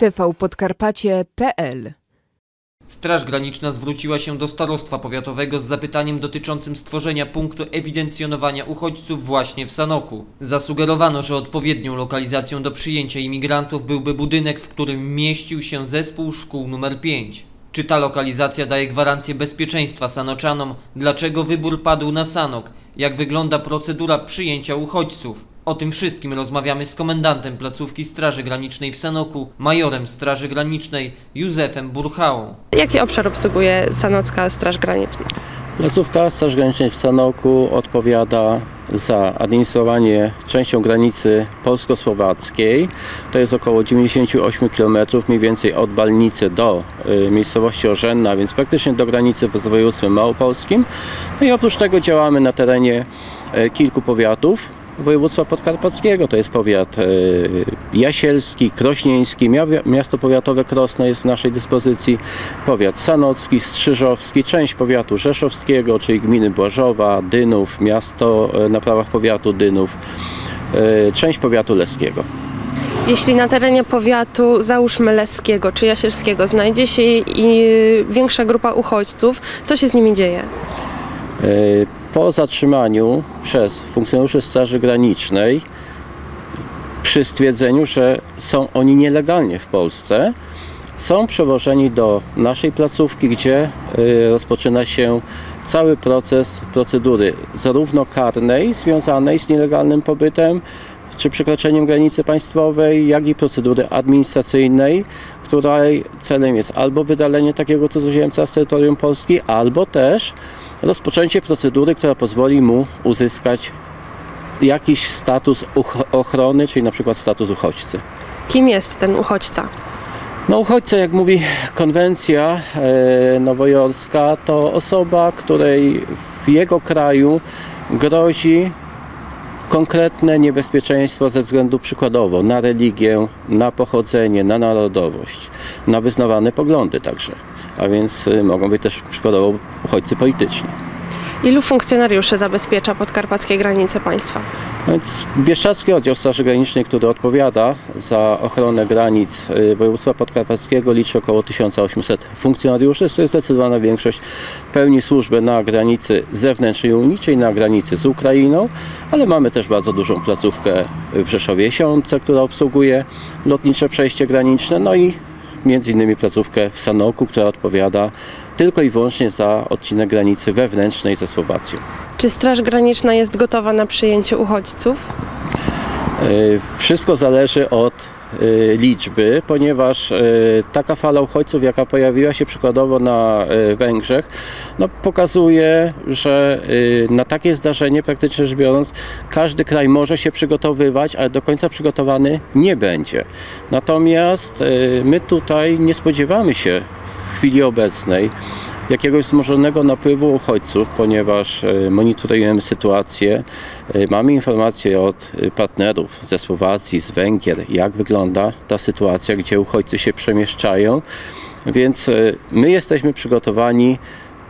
tvpodkarpacie.pl Straż Graniczna zwróciła się do starostwa powiatowego z zapytaniem dotyczącym stworzenia punktu ewidencjonowania uchodźców właśnie w Sanoku. Zasugerowano, że odpowiednią lokalizacją do przyjęcia imigrantów byłby budynek, w którym mieścił się zespół szkół numer 5. Czy ta lokalizacja daje gwarancję bezpieczeństwa sanoczanom? Dlaczego wybór padł na Sanok? Jak wygląda procedura przyjęcia uchodźców? O tym wszystkim rozmawiamy z komendantem placówki Straży Granicznej w Sanoku, majorem Straży Granicznej Józefem Burchałą. Jaki obszar obsługuje Sanocka Straż Graniczna? Placówka Straż Granicznej w Sanoku odpowiada za administrowanie częścią granicy polsko-słowackiej. To jest około 98 km mniej więcej od Balnicy do y, miejscowości Orzenna, więc praktycznie do granicy z województwem małopolskim. No i oprócz tego działamy na terenie y, kilku powiatów województwa podkarpackiego. To jest powiat e, jasielski, krośnieński, Mia- miasto powiatowe Krosno jest w naszej dyspozycji, powiat sanocki, strzyżowski, część powiatu rzeszowskiego, czyli gminy Błażowa, Dynów, miasto e, na prawach powiatu Dynów, e, część powiatu leskiego. Jeśli na terenie powiatu, załóżmy Leskiego czy Jasielskiego, znajdzie się i większa grupa uchodźców, co się z nimi dzieje? Po zatrzymaniu przez funkcjonariuszy Straży Granicznej, przy stwierdzeniu, że są oni nielegalnie w Polsce, są przewożeni do naszej placówki, gdzie e, rozpoczyna się cały proces procedury, zarówno karnej, związanej z nielegalnym pobytem czy przekroczeniem granicy państwowej, jak i procedury administracyjnej, której celem jest albo wydalenie takiego cudzoziemca z terytorium Polski, albo też rozpoczęcie procedury, która pozwoli mu uzyskać jakiś status ochrony, czyli na przykład status uchodźcy. Kim jest ten uchodźca? No uchodźca, jak mówi konwencja e, nowojorska, to osoba, której w jego kraju grozi konkretne niebezpieczeństwo ze względu przykładowo na religię, na pochodzenie, na narodowość, na wyznawane poglądy także. A więc y, mogą być też przykładowo uchodźcy polityczni. Ilu funkcjonariuszy zabezpiecza podkarpackie granice państwa? No Więc Bieszczadzki Oddział Straży Granicznej, który odpowiada za ochronę granic y, województwa podkarpackiego liczy około 1800 funkcjonariuszy, z których zdecydowana większość pełni służbę na granicy zewnętrznej Unii, czyli na granicy z Ukrainą, ale mamy też bardzo dużą placówkę w Rzeszowie Siące, która obsługuje lotnicze przejście graniczne, no i między innymi placówkę w Sanoku, która odpowiada tylko i wyłącznie za odcinek granicy wewnętrznej ze Słowacją. Czy Straż Graniczna jest gotowa na przyjęcie uchodźców? Y, Wszystko zależy od liczby, ponieważ y, taka fala uchodźców, jaka pojawiła się przykładowo na y, Węgrzech, no, pokazuje, że y, na takie zdarzenie praktycznie rzecz biorąc każdy kraj może się przygotowywać, ale do końca przygotowany nie będzie. Natomiast y, my tutaj nie spodziewamy się w chwili obecnej jakiegoś wzmożonego napływu uchodźców, ponieważ monitorujemy sytuację. E, Mamy informacje od e, partnerów ze Słowacji, z Węgier, jak wygląda ta sytuacja, gdzie uchodźcy się przemieszczają. Więc e, my jesteśmy przygotowani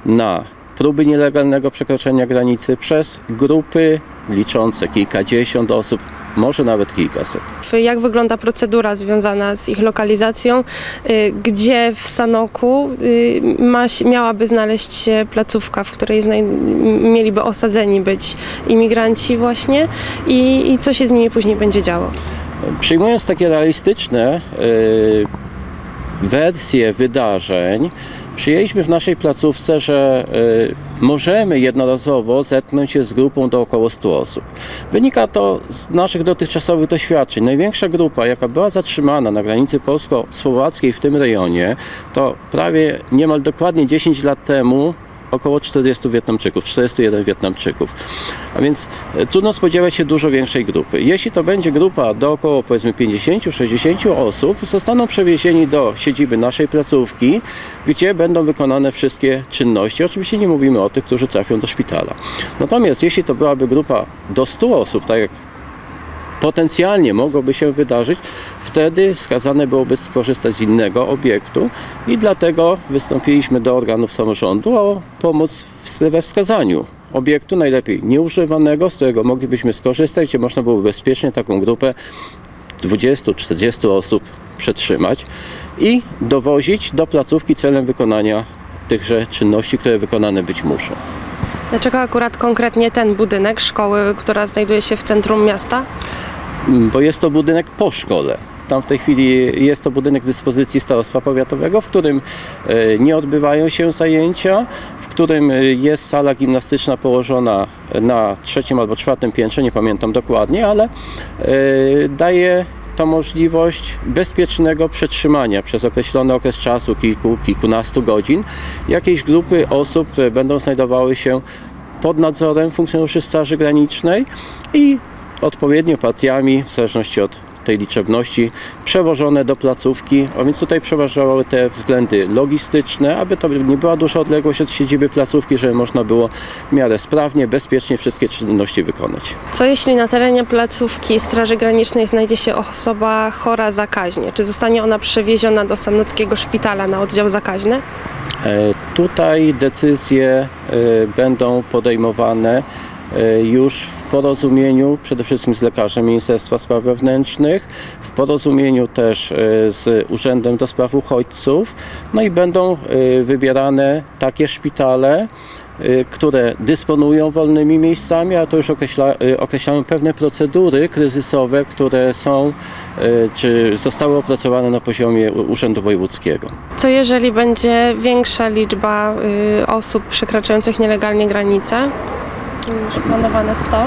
na próby nielegalnego przekroczenia granicy przez grupy liczące kilkadziesiąt osób, może nawet kilkaset. Jak wygląda procedura związana z ich lokalizacją? Y, Gdzie w Sanoku y, ma, miałaby znaleźć się placówka, w której mieliby osadzeni być imigranci właśnie i, i co się z nimi później będzie działo? Przyjmując takie realistyczne y, wersje wydarzeń, przyjęliśmy w naszej placówce, że y, możemy jednorazowo zetknąć się z grupą do około 100 osób. Wynika to z naszych dotychczasowych doświadczeń. Największa grupa, jaka była zatrzymana na granicy polsko-słowackiej w tym rejonie, to prawie niemal dokładnie 10 lat temu około 40 Wietnamczyków, 41 Wietnamczyków. A więc e, trudno spodziewać się dużo większej grupy. Jeśli to będzie grupa do około powiedzmy 50-60 osób, zostaną przewiezieni do siedziby naszej placówki, gdzie będą wykonane wszystkie czynności. Oczywiście nie mówimy o tych, którzy trafią do szpitala. Natomiast jeśli to byłaby grupa do 100 osób, tak jak potencjalnie mogłoby się wydarzyć, wtedy wskazane byłoby skorzystać z innego obiektu i dlatego wystąpiliśmy do organów samorządu o pomoc we wskazaniu obiektu, najlepiej nieużywanego, z którego moglibyśmy skorzystać, gdzie można było bezpiecznie taką grupę 20-40 osób przetrzymać i dowozić do placówki celem wykonania tychże czynności, które wykonane być muszą. Dlaczego akurat konkretnie ten budynek szkoły, która znajduje się w centrum miasta? bo jest to budynek po szkole. Tam w tej chwili jest to budynek dyspozycji Starostwa Powiatowego, w którym e, nie odbywają się zajęcia, w którym e, jest sala gimnastyczna położona na trzecim albo czwartym piętrze, nie pamiętam dokładnie, ale e, daje to możliwość bezpiecznego przetrzymania przez określony okres czasu, kilku, kilkunastu godzin, jakiejś grupy osób, które będą znajdowały się pod nadzorem funkcjonariuszy Straży Granicznej i odpowiednio partiami, w zależności od tej liczebności, przewożone do placówki, a więc tutaj przeważały te względy logistyczne, aby to nie była duża odległość od siedziby placówki, żeby można było w miarę sprawnie, bezpiecznie wszystkie czynności wykonać. Co jeśli na terenie placówki Straży Granicznej znajdzie się osoba chora zakaźnie? Czy zostanie ona przewieziona do Sanockiego Szpitala na oddział zakaźny? E, Tutaj decyzje e, będą podejmowane już w porozumieniu przede wszystkim z lekarzem Ministerstwa Spraw Wewnętrznych, w porozumieniu też e, z Urzędem do Spraw Uchodźców, no i będą e, wybierane takie szpitale, e, które dysponują wolnymi miejscami, a to już określa, e, określają pewne procedury kryzysowe, które są e, czy zostały opracowane na poziomie Urzędu Wojewódzkiego. Co jeżeli będzie większa liczba y, osób przekraczających nielegalnie granicę? Już planowane 100?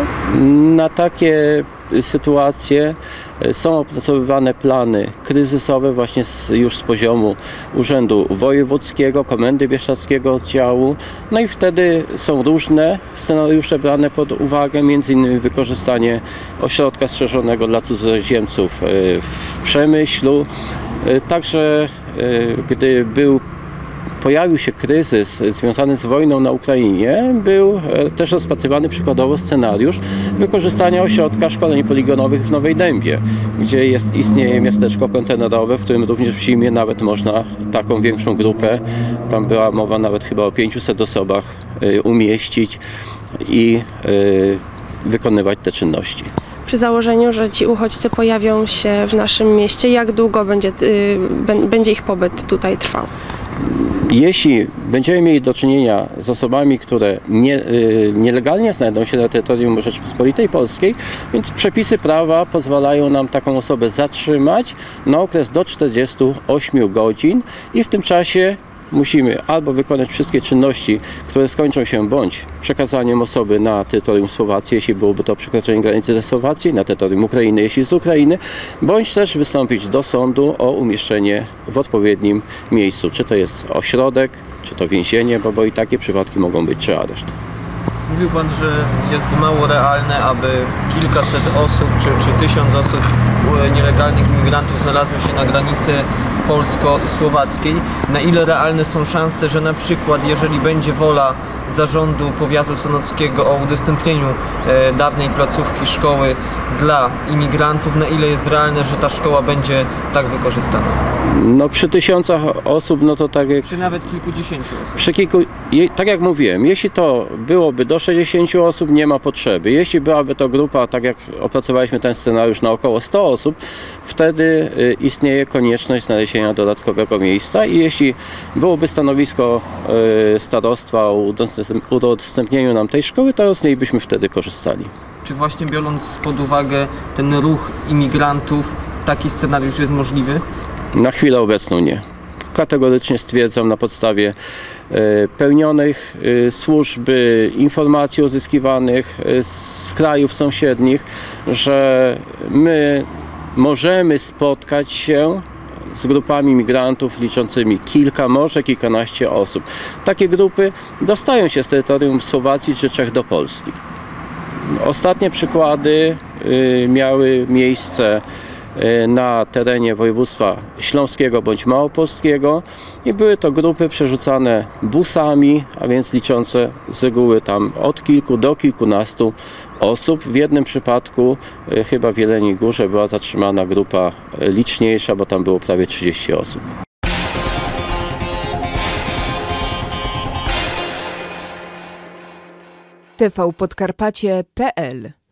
Na takie sytuacje e, są opracowywane plany kryzysowe właśnie z, już z poziomu Urzędu Wojewódzkiego, Komendy Bieszczadzkiego Oddziału. No i wtedy są różne scenariusze brane pod uwagę, między innymi wykorzystanie ośrodka strzeżonego dla cudzoziemców e, w Przemyślu. E, Także gdy był pojawił się kryzys związany z wojną na Ukrainie, był e, też rozpatrywany przykładowo scenariusz wykorzystania ośrodka szkoleń poligonowych w Nowej Dębie, gdzie jest, istnieje miasteczko kontenerowe, w którym również w zimie nawet można taką większą grupę, tam była mowa nawet chyba o 500 osobach, e, umieścić i e, wykonywać te czynności. Przy założeniu, że ci uchodźcy pojawią się w naszym mieście, jak długo będzie, y, bę- będzie ich pobyt tutaj trwał? Jeśli będziemy mieli do czynienia z osobami, które nie, y, nielegalnie znajdą się na terytorium Rzeczypospolitej Polskiej, więc przepisy prawa pozwalają nam taką osobę zatrzymać na okres do 48 godzin i w tym czasie musimy albo wykonać wszystkie czynności, które skończą się bądź przekazaniem osoby na terytorium Słowacji, jeśli byłoby to przekroczenie granicy ze Słowacji, na terytorium Ukrainy, jeśli z Ukrainy, bądź też wystąpić do sądu o umieszczenie w odpowiednim miejscu. Czy to jest ośrodek, czy to więzienie, bo, bo i takie przypadki mogą być, czy areszt. Mówił Pan, że jest mało realne, aby kilkaset osób czy, czy tysiąc osób e, nielegalnych imigrantów znalazło się na granicy polsko-słowackiej. Na ile realne są szanse, że na przykład jeżeli będzie wola zarządu powiatu sonockiego o udostępnieniu e, dawnej placówki szkoły dla imigrantów, na ile jest realne, że ta szkoła będzie tak wykorzystana? No przy tysiącach osób, no to tak jak Czy nawet kilkudziesięciu osób? Przy kilku, tak jak mówiłem, jeśli to byłoby do 60 osób, nie ma potrzeby. Jeśli byłaby to grupa, tak jak opracowaliśmy ten scenariusz, na około 100 osób, wtedy y, istnieje konieczność znalezienia dodatkowego miejsca i jeśli byłoby stanowisko y, starostwa o udostęp- udostępnieniu nam tej szkoły, to z niej byśmy wtedy korzystali. Czy właśnie biorąc pod uwagę ten ruch imigrantów, taki scenariusz jest możliwy? Na chwilę obecną nie. Kategorycznie stwierdzam na podstawie e, pełnionych e, służby, informacji uzyskiwanych e, z krajów sąsiednich, że my możemy spotkać się z grupami migrantów liczącymi kilka, może kilkanaście osób. Takie grupy dostają się z terytorium Słowacji czy Czech do Polski. Ostatnie przykłady y, miały miejsce na terenie województwa śląskiego bądź małopolskiego i były to grupy przerzucane busami, a więc liczące z reguły tam od kilku do kilkunastu osób. W jednym przypadku y, chyba w Jeleniej Górze była zatrzymana grupa y, liczniejsza, bo tam było prawie 30 osób. tvpodkarpacie.pl